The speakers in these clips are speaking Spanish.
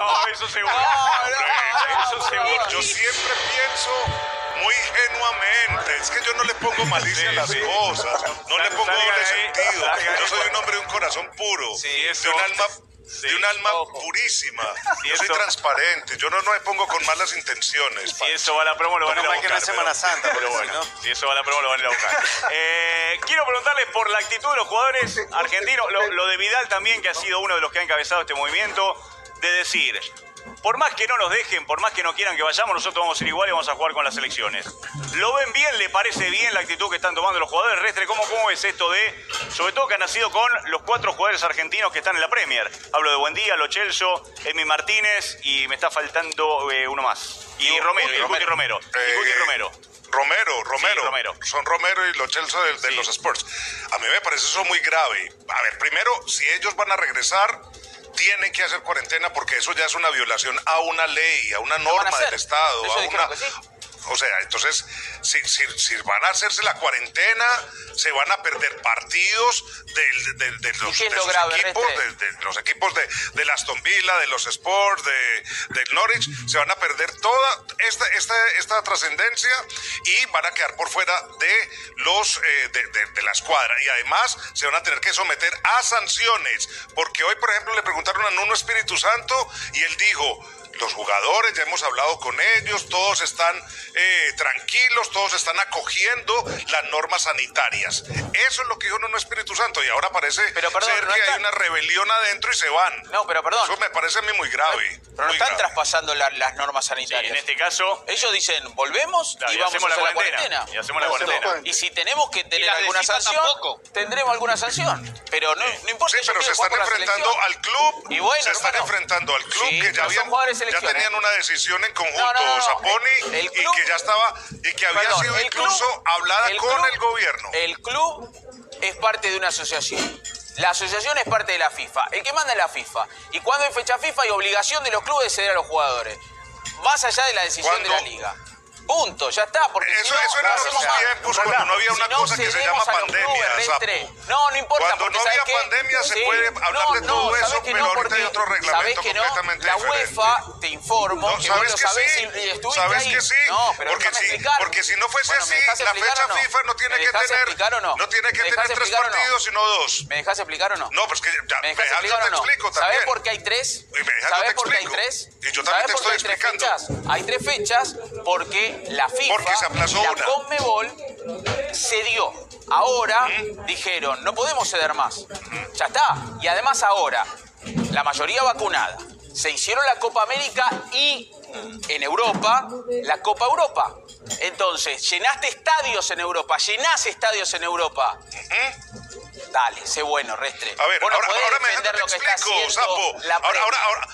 No, eso seguro. eso seguro. Yo siempre pienso muy ingenuamente. Es que yo no le pongo malicia a las sí. cosas. No le pongo doble sentido. Yo soy un hombre de un corazón puro. Sí, eso- de un alma. sí, de un alma ojo. purísima. Sí, Yo soy transparente. Yo no, no me pongo con malas intenciones. Si eso va a la promo, lo van a ir a mal que no buscar. es Semana pero- Santa, pero porque bueno, si no- si eso va a la promo, lo van a ir a buscar. Eh, quiero preguntarles por la actitud de los jugadores argentinos, lo, lo de Vidal también, que ha sido uno de los que ha encabezado este movimiento, de decir, por más que no nos dejen, por más que no quieran que vayamos, nosotros vamos a ser igual y vamos a jugar con las selecciones. ¿Lo ven bien? ¿Le parece bien la actitud que están tomando los jugadores? Restre, ¿cómo, cómo ves esto de, sobre todo que ha nacido con los cuatro jugadores argentinos que están en la Premier? Hablo de Buendía, Lo Celso, Emi Martínez y me está faltando eh, uno más. Y Romero, y Guti Romero. Y Guti Eh, Romero. Romero, Romero. Sí, Romero. Son Romero y los Chelsea de, de Sí. los Sports. A mí me parece eso muy grave. A ver, primero, si ellos van a regresar, tienen que hacer cuarentena porque eso ya es una violación a una ley, a una norma del Estado. A una... sí. O sea, entonces, si, si, si van a hacerse la cuarentena, se van a perder partidos de, de los, qué es de lo sus grave, equipos, de, de los equipos de, de Aston Villa, de los Sports, de, del Norwich, se van a perder toda esta, esta, esta trascendencia y van a quedar por fuera de los eh, de, de- de la escuadra. Y además se van a tener que someter a sanciones. Porque hoy, por ejemplo, le preguntaron a Nuno Espíritu Santo y él dijo. Los jugadores, ya hemos hablado con ellos, todos están eh, tranquilos, todos están acogiendo las normas sanitarias. Eso es lo que dijo Nuno Espíritu Santo y ahora parece Pero, perdón, ser no que hay una rebelión adentro y se van. No, pero perdón. Eso me parece a mí muy grave. Pero no muy están grave. traspasando la- las normas Sí, sanitarias. en este caso, Ellos dicen, volvemos y y vamos a hacemos la hacer la cuarentena. cuarentena. Y hacemos la cuarentena. Y si tenemos que tener alguna sanción, tampoco. tendremos alguna sanción. Pero no, no importa. Sí, pero se están enfrentando al club. Y bueno, se están hermano. enfrentando al club Sí, que ya, son habían, ya tenían ¿eh? una decisión en conjunto, No, El y que ya estaba y que había Perdón, sido incluso club- hablada el con club- el gobierno. El club es parte de una asociación. La asociación es parte de la FIFA. El que manda es la FIFA. Y cuando hay fecha FIFA hay obligación de los clubes de ceder a los jugadores. Más allá de la decisión ¿Cuándo? de la liga. Punto, ya está. Porque Eso, si no, eso era no más. tiempos cuando no había Si una no cosa que se llama los pandemia, clubes. No, no importa. Cuando no ¿sabes había pandemia se Sí. puede hablar de todo ¿sabes eso, pero ahorita hay otro reglamento ¿sabes que no? completamente La diferente. UEFA te informo No, que sabes vos lo que sabés sí, y- y estuviste sabes ahí. que sí, No, pero porque si, explicar. porque si no fuese Bueno, ¿me así, la fecha? FIFA no tiene ¿Me que tener, no? tiene que ¿Me tener tres partidos, sino dos. ¿Me dejás explicar o no? No, pues que ya, ¿Me dejas dejas, yo explicar te o no? explico ¿Sabés por qué hay tres? Dejas, yo ¿Sabés te por qué hay tres? Y yo también ¿Sabés te estoy explicando. Hay tres fechas porque la FIFA Porque se aplazó y la una. Conmebol cedió. Ahora dijeron, no podemos ceder más. Ya está. Y además ahora, la mayoría vacunada. Se hicieron la Copa América y en Europa, la Copa Europa. Entonces, llenaste estadios en Europa, llenás estadios en Europa. Dale, sé bueno, Restre. A ver, ahora, ahora me te explico, Sapo. Ahora, ahora,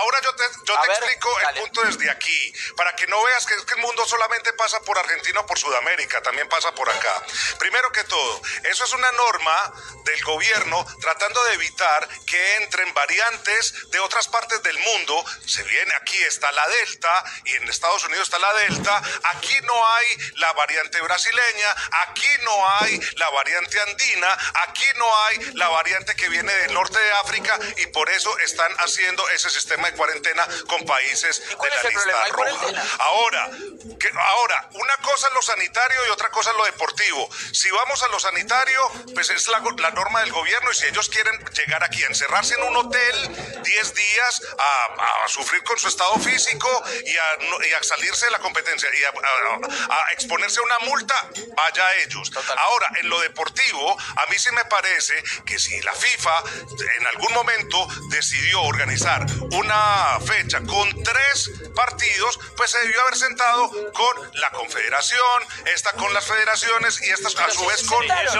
ahora, yo te, yo te ver, explico dale. el punto desde aquí, para que no veas que, que el mundo solamente pasa por Argentina o por Sudamérica, también pasa por acá. Primero que todo, eso es una norma del gobierno tratando de evitar que entren variantes de otras partes del mundo. Se viene aquí, está la Delta, y en Estados Unidos está la Delta. Aquí no hay la variante brasileña, aquí no hay la variante andina, aquí no hay la variante que viene del norte de África y por eso están haciendo ese sistema de cuarentena con países ¿Y de la lista roja. Ahora, que, ahora, una cosa es lo sanitario y otra cosa es lo deportivo. Si vamos a lo sanitario, pues es la, la norma del gobierno y si ellos quieren llegar aquí a encerrarse en un hotel 10 días a, a sufrir con su estado físico y a, y a salirse de la competencia y a, a- a exponerse a una multa, vaya ellos. Total. Ahora, en lo deportivo, a mí sí me parece que si la FIFA en algún momento decidió organizar una fecha con tres partidos, pues se debió haber sentado con la confederación, esta con las federaciones y estas a su vez con las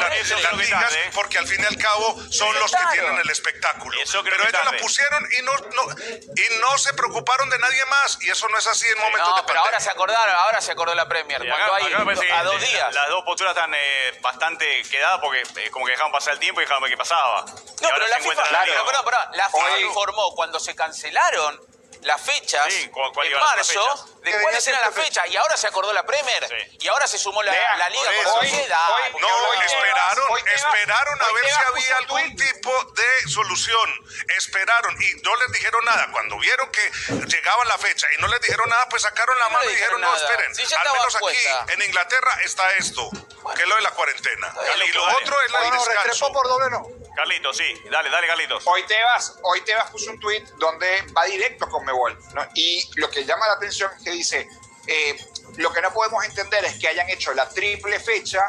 ligas, ¿eh? porque al fin y al cabo son los que tienen el espectáculo. Pero ellos la pusieron y no, no- y no se preocuparon de nadie más y eso no es así en momentos No, de pero ahora pandemia. se acordaron, ahora se acordó la Premier. Cuando acá- hay a dos la- días. Las dos posturas están eh, bastante quedadas porque eh, como que dejaban pasar el tiempo y dejaban qué pasaba. No, pero la FIFA, claro, pero, perdón, la FIFA informó cuando se cancelaron las fechas Sí, cu- cuál en iban las marzo fechas. de Que cuáles venía eran las siempre fechas. Y ahora se acordó la Premier Sí. y ahora se sumó la, la Liga por con eso. sociedad. Hoy- No, Hoy Tebas- esperaron, hoy Tebas- esperaron a hoy ver si Tebas puso había un algún tuit. tipo de solución. Esperaron y no les dijeron nada. Cuando vieron que llegaba la fecha y no les dijeron nada, pues sacaron la No mano y dijeron, dijeron no, nada. esperen. Sí, ya Al estaba menos aquí en Inglaterra está esto, que es lo de la cuarentena. Y lo dale. otro es la del no, descanso. Restrepo por doble no. Carlitos, sí. Dale, dale, Carlitos. Hoy Tebas, hoy Tebas puso un tuit donde va directo con Y lo que llama la atención es que dice, eh, lo que no podemos entender es que hayan hecho la triple fecha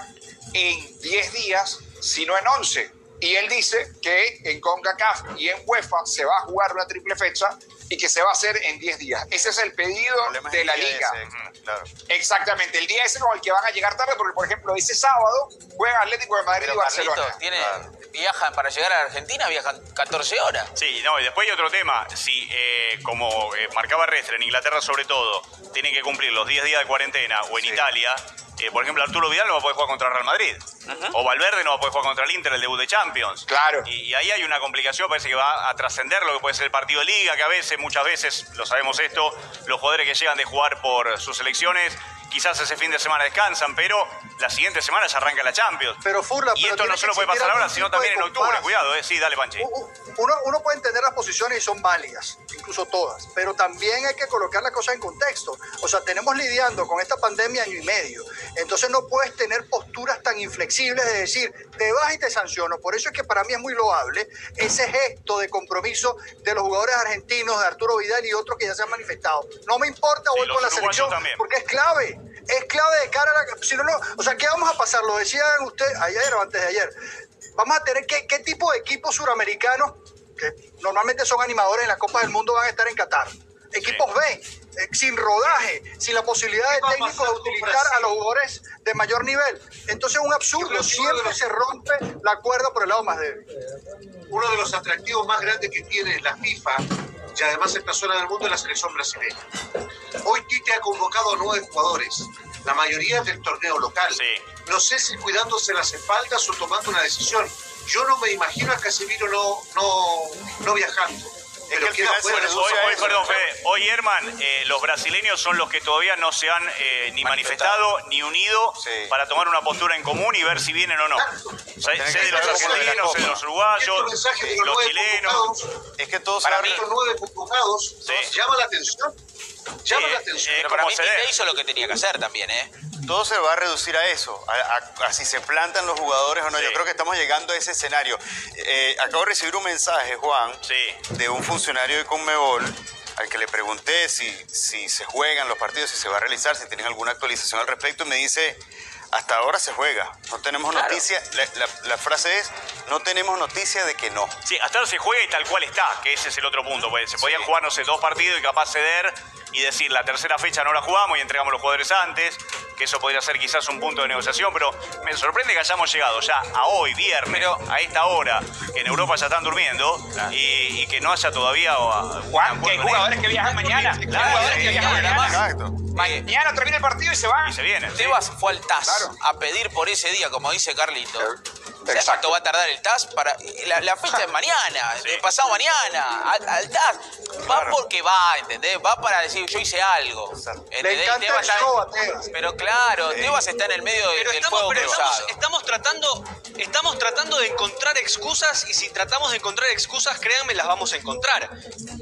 en 10 días, sino en 11. Y él dice que en CONCACAF y en UEFA se va a jugar una triple fecha y que se va a hacer en 10 días. Ese es el pedido de la liga. ese, claro. Exactamente, el día ese con el que van a llegar tarde, porque por ejemplo ese sábado juegan Atlético de Madrid Pero y Barcelona. Carlitos, tiene, viajan para llegar a Argentina, viajan 14 horas. Sí, no, y después hay otro tema. Si, eh, como eh, marcaba Restre, en Inglaterra sobre todo, tienen que cumplir los 10 días de cuarentena, o en Italia, eh, por ejemplo, Arturo Vidal no va a poder jugar contra Real Madrid. O Valverde no va a poder jugar contra el Inter, el debut de Champions. Claro. Y, y ahí hay una complicación, parece que va a trascender lo que puede ser el partido de liga, que a veces, muchas veces, lo sabemos esto, los jugadores que llegan de jugar por sus selecciones, quizás ese fin de semana descansan, pero la siguiente semana ya arranca la Champions. Pero Furla, y pero esto no solo puede pasar ahora, sino también en octubre. compás. Cuidado, eh. Sí, dale, Uno, uno puede entender las posiciones y son válidas, incluso todas, pero también hay que colocar las cosas en contexto. O sea, tenemos lidiando con esta pandemia año y medio, entonces no puedes tener posturas tan inflexibles de decir, te vas y te sanciono. Por eso es que para mí es muy loable ese gesto de compromiso de los jugadores argentinos, de Arturo Vidal y otros que ya se han manifestado. No me importa, Sí, voy con la selección, también. porque es clave. Es clave de cara a la... Si no, no, o sea, ¿qué vamos a pasar? Lo decían ustedes ayer o antes de ayer. Vamos a tener qué, qué tipo de equipos suramericanos, que normalmente son animadores en las Copas del Mundo, van a estar en Qatar. Equipos B, eh, sin rodaje, sin la posibilidad de técnicos de utilizar a los jugadores de mayor nivel. Entonces es un absurdo, siempre los- se rompe la cuerda por el lado más débil. uno de los atractivos más grandes que tiene la FIFA y además esta zona del mundo es la selección brasileña. Hoy Tite ha convocado a nueve jugadores, la mayoría del torneo local. Sí. No sé si cuidándose las espaldas o tomando una decisión. Yo no me imagino a Casemiro no, no, no viajando. Pero queda fuera. Hoy, perdón. Fede, hoy, Herman, eh, los brasileños son los que todavía no se han eh, ni manifestado ni unido Sí. para tomar una postura en común y ver si vienen o no. Sé, de los argentinos, sé de los uruguayos, los, chilenos. Es que todo se Para va mí- estos nueve convocados, Sí. llama la atención. Llama Sí, la atención. eh, Pero como para mí Tite hizo lo que tenía que hacer también, ¿eh? todo se va a reducir a eso, a, a- a si se plantan los jugadores o no. Sí. Yo creo que estamos llegando a ese escenario. Eh, acabo de recibir un mensaje, Juan, Sí. de un funcionario de Conmebol al que le pregunté si, si se juegan los partidos, si se va a realizar, si tienen alguna actualización al respecto, y me dice, hasta ahora se juega, no tenemos Claro. noticia, la, la- la frase es, no tenemos noticia de que no. Sí, hasta ahora se juega y tal cual está, que ese es el otro punto. Pues se podían Sí. jugar, no sé, dos partidos y capaz ceder y decir la tercera fecha no la jugamos y entregamos los jugadores antes, que eso podría ser quizás un punto de negociación, pero me sorprende que hayamos llegado ya a hoy, viernes, Pero- a esta hora, que en Europa ya están durmiendo y, y que no haya todavía. Juan, que hay jugadores que viajan mañana. Claro, jugadores que viajan mañana. Exacto. Mañana termina el partido y se van. Y se vienen. sí. Tebas fue al TAS Claro. a pedir por ese día, como dice Carlito. ¿Sabes Exacto. cuánto va a tardar el TAS? Para, la, la fecha es mañana, Sí. el pasado mañana, al, al TAS. Va porque va, ¿entendés? Va para decir, yo hice algo. Le encanta Tebas el está- show a Tebas. Pero claro, Tebas está en el medio de- Pero del estamos, fuego pero estamos, cruzado. estamos tratando, estamos tratando de encontrar excusas y si tratamos de encontrar excusas, créanme, las vamos a encontrar.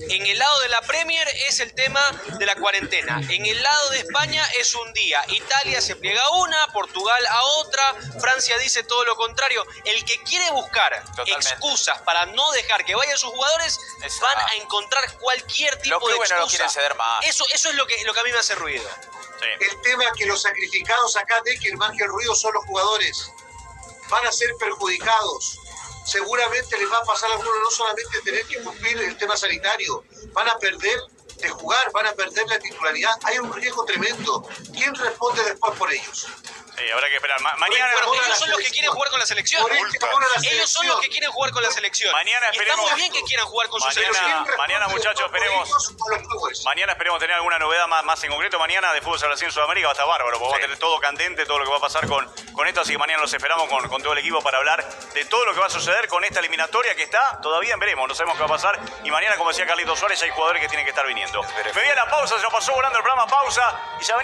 En el lado de la Premier es el tema de la cuarentena. En el lado de España es un día. Italia se pliega a una, Portugal a otra, Francia dice todo lo contrario. El que quiere buscar Totalmente. excusas para no dejar que vayan sus jugadores, Es- van ah. a encontrar cualquier tipo Los de excusa. no quieren ceder más. Eso, eso es lo que, lo que a mí me hace ruido. Sí. El tema que los sacrificados acá de que más que el ruido son los jugadores. Van a ser perjudicados. Seguramente les va a pasar a algunos no solamente tener que cumplir el tema sanitario, van a perder de jugar, van a perder la titularidad. Hay un riesgo tremendo. ¿Quién responde después por ellos? Sí, habrá que esperar. Ma- mañana. Ellos son los que selección. quieren jugar con la selección. Ellos son selección. los que quieren jugar con la selección. Mañana Está esperemos- muy bien que quieran jugar con su Mañana- selección. ¿Quién mañana, muchachos, esperemos. Mañana esperemos tener alguna novedad más, más en concreto. Mañana de Fútbol Salvación en Sudamérica va a estar bárbaro, porque vamos a tener todo candente, todo lo que va a pasar con con esto, así que mañana los esperamos con, con todo el equipo para hablar de todo lo que va a suceder con esta eliminatoria que está, todavía veremos, no sabemos qué va a pasar. Y mañana, como decía Carlitos Suárez, hay jugadores que tienen que estar viniendo. Me voy a la pausa, se nos pasó volando el programa pausa y ya venimos.